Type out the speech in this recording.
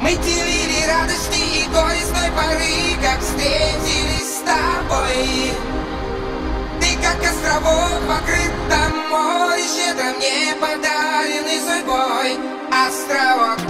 Мы делили радости и горестной поры Как встретились с тобой. Ты как островок покрыт там море Щедро мне подаренный судьбой. Островок